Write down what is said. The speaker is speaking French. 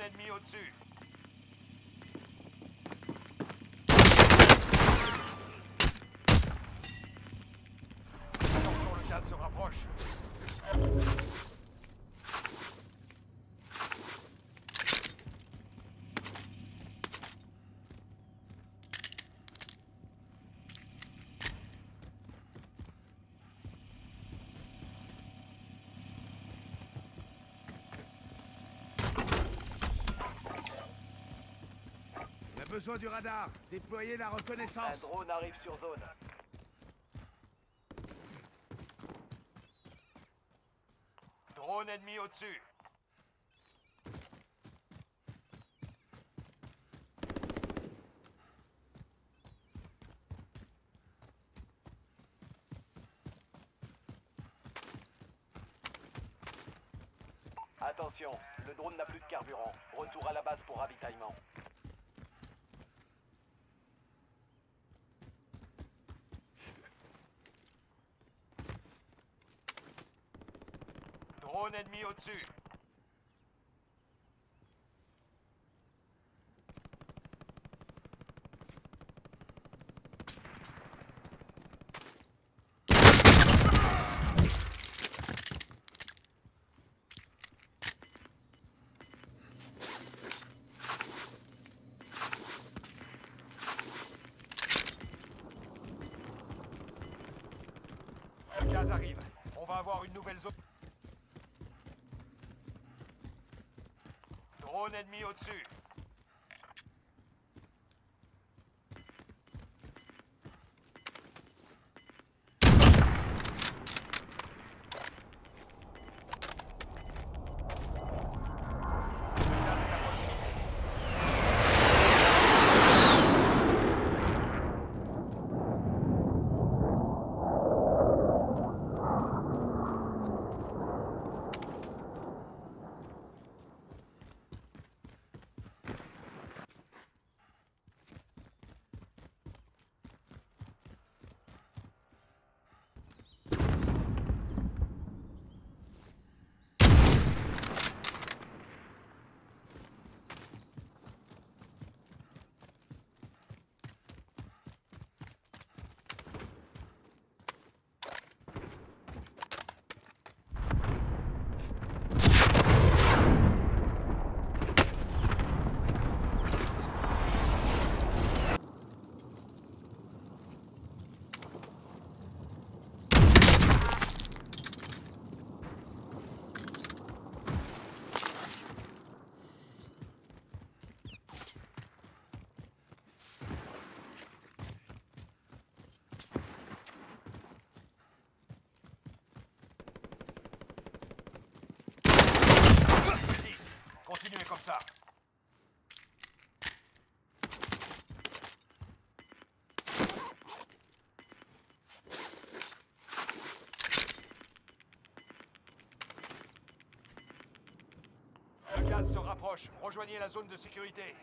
Ennemi au-dessus. Attention, le gaz se rapproche. Besoin du radar. Déployez la Un reconnaissance. drone arrive sur zone. Drone ennemi au-dessus. Attention, le drone n'a plus de carburant. Retour à la base pour ravitaillement. Drone ennemi au-dessus. Le gaz arrive. On va avoir une nouvelle zone. Drone ennemi au-dessus. Le gaz est à proximité. Dix. Continuez comme ça. Le gaz se rapproche. Rejoignez la zone de sécurité.